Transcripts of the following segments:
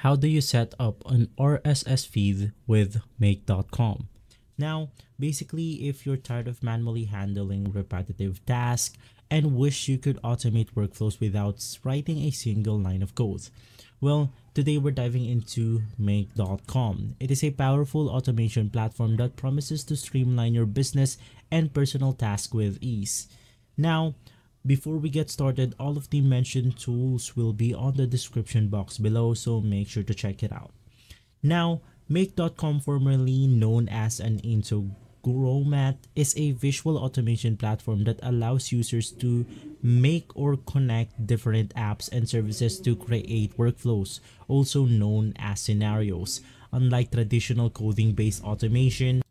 How do you set up an RSS feed with Make.com? Now, basically, if you're tired of manually handling repetitive tasks and wish you could automate workflows without writing a single line of code, well, today we're diving into Make.com. It is a powerful automation platform that promises to streamline your business and personal tasks with ease. Now, before we get started, all of the mentioned tools will be on the description box below, so make sure to check it out. Now, Make.com, formerly known as an Integromat, is a visual automation platform that allows users to make or connect different apps and services to create workflows, also known as scenarios. Unlike traditional coding-based automation,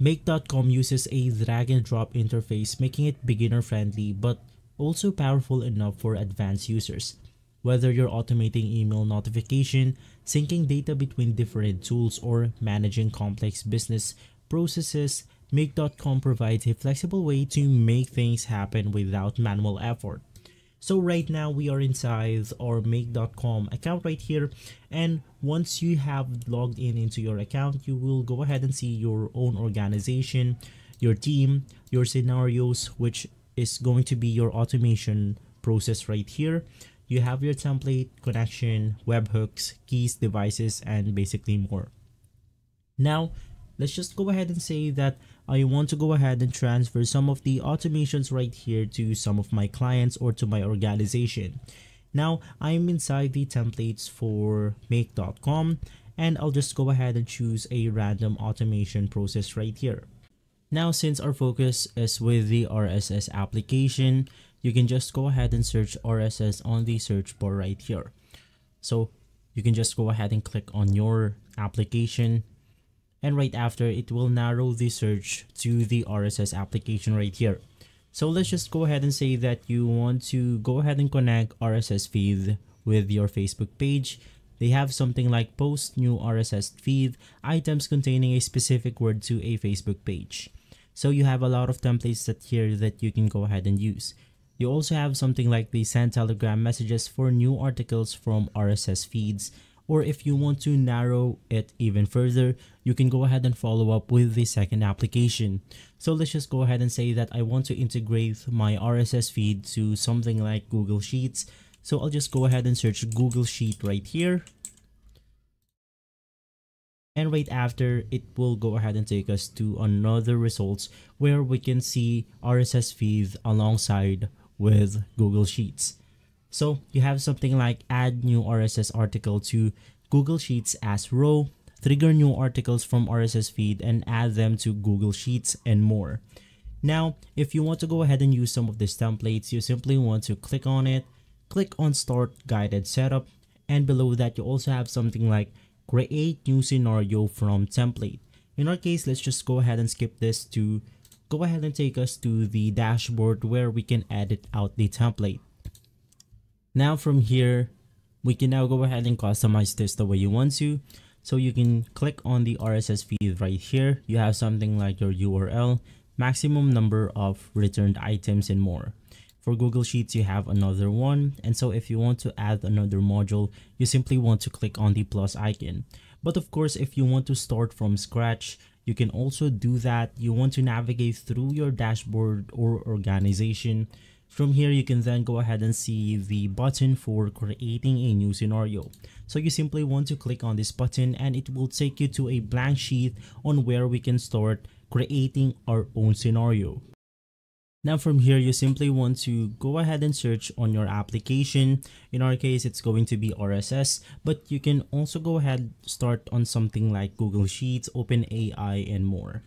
Make.com uses a drag and drop interface making it beginner friendly but also powerful enough for advanced users. Whether you're automating email notification, syncing data between different tools, or managing complex business processes, Make.com provides a flexible way to make things happen without manual effort. So right now we are inside our make.com account right here and once you have logged in into your account you will go ahead and see your own organization, your team, your scenarios which is going to be your automation process right here. You have your template, connection, webhooks, keys, devices and basically more. Now let's just go ahead and say that I want to go ahead and transfer some of the automations right here to some of my clients or to my organization. Now I'm inside the templates for make.com and I'll just go ahead and choose a random automation process right here. Now since our focus is with the RSS application, you can just go ahead and search RSS on the search bar right here. So you can just go ahead and click on your application and right after it will narrow the search to the RSS application right here. So let's just go ahead and say that you want to go ahead and connect RSS feed with your Facebook page. They have something like post new RSS feed items containing a specific word to a Facebook page. So you have a lot of templates that here that you can go ahead and use. You also have something like the send telegram messages for new articles from RSS feeds or if you want to narrow it even further, you can go ahead and follow up with the second application. So let's just go ahead and say that I want to integrate my RSS feed to something like Google Sheets. So I'll just go ahead and search Google Sheet right here. And right after, it will go ahead and take us to another results where we can see RSS feed alongside with Google Sheets. So you have something like add new RSS article to Google Sheets as row, trigger new articles from RSS feed and add them to Google Sheets and more. Now, if you want to go ahead and use some of these templates, you simply want to click on it, click on start guided setup, and below that you also have something like create new scenario from template. In our case, let's just go ahead and skip this to go ahead and take us to the dashboard where we can edit out the template. Now from here, we can now go ahead and customize this the way you want to. So you can click on the RSS feed right here. You have something like your URL, maximum number of returned items and more. For Google Sheets, you have another one. And so if you want to add another module, you simply want to click on the plus icon. But of course, if you want to start from scratch, you can also do that. You want to navigate through your dashboard or organization from here, you can then go ahead and see the button for creating a new scenario. So you simply want to click on this button and it will take you to a blank sheet on where we can start creating our own scenario. Now from here, you simply want to go ahead and search on your application. In our case, it's going to be RSS, but you can also go ahead start on something like Google Sheets, OpenAI, and more.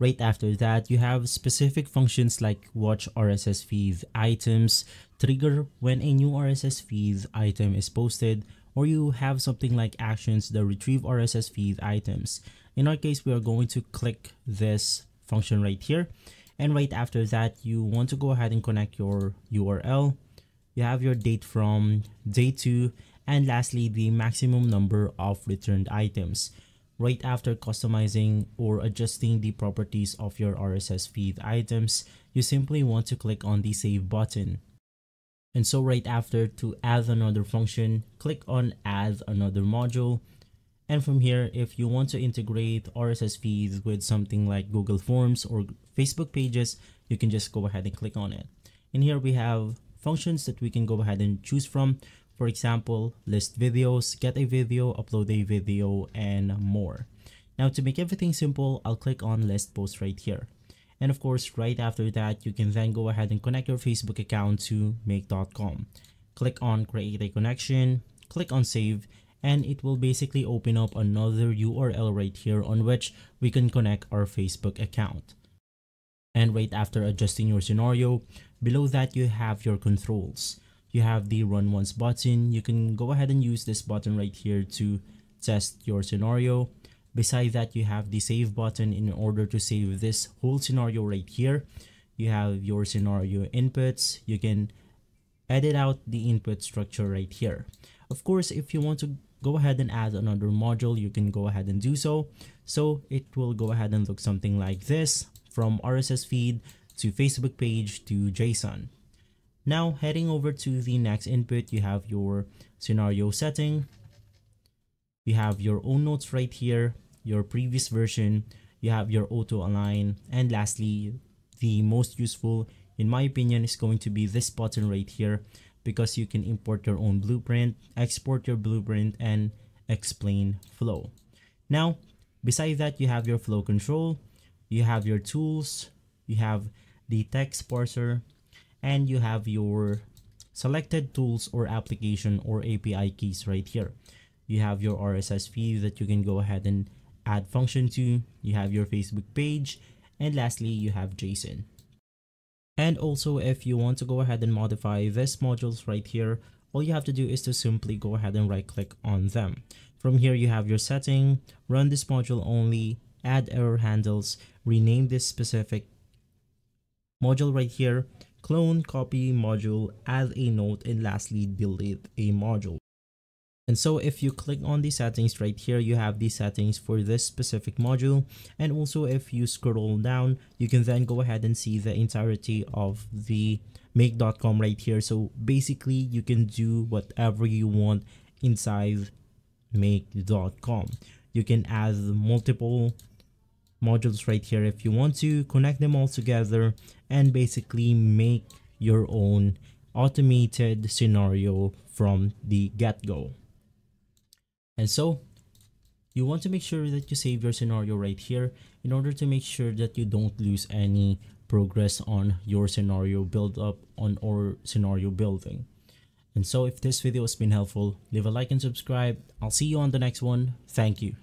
Right after that, you have specific functions like watch RSS feed items, trigger when a new RSS feed item is posted, or you have something like actions that retrieve RSS feed items. In our case, we are going to click this function right here. And right after that, you want to go ahead and connect your URL. You have your date from day two, and lastly, the maximum number of returned items right after customizing or adjusting the properties of your RSS feed items, you simply want to click on the save button. And so right after to add another function, click on add another module. And from here, if you want to integrate RSS feeds with something like Google Forms or Facebook pages, you can just go ahead and click on it. And here we have functions that we can go ahead and choose from. For example, list videos, get a video, upload a video, and more. Now to make everything simple, I'll click on list post right here. And of course, right after that, you can then go ahead and connect your Facebook account to make.com. Click on create a connection, click on save, and it will basically open up another URL right here on which we can connect our Facebook account. And right after adjusting your scenario, below that you have your controls. You have the run once button. You can go ahead and use this button right here to test your scenario Beside that, you have the save button in order to save this whole scenario right here. You have your scenario inputs. You can edit out the input structure right here. Of course, if you want to go ahead and add another module, you can go ahead and do so. So it will go ahead and look something like this from RSS feed to Facebook page to JSON. Now heading over to the next input, you have your scenario setting. You have your own notes right here, your previous version, you have your auto align, and lastly, the most useful, in my opinion, is going to be this button right here because you can import your own blueprint, export your blueprint, and explain flow. Now, beside that, you have your flow control, you have your tools, you have the text parser, and you have your selected tools or application or API keys right here you have your RSS feed that you can go ahead and add function to, you have your Facebook page, and lastly, you have JSON. And also, if you want to go ahead and modify these modules right here, all you have to do is to simply go ahead and right click on them. From here, you have your setting, run this module only, add error handles, rename this specific module right here, clone, copy module, add a note, and lastly, delete a module. And so if you click on the settings right here, you have the settings for this specific module. And also if you scroll down, you can then go ahead and see the entirety of the make.com right here. So basically you can do whatever you want inside make.com. You can add multiple modules right here if you want to connect them all together and basically make your own automated scenario from the get-go. And so you want to make sure that you save your scenario right here in order to make sure that you don't lose any progress on your scenario build up on or scenario building. And so if this video has been helpful, leave a like and subscribe. I'll see you on the next one. Thank you.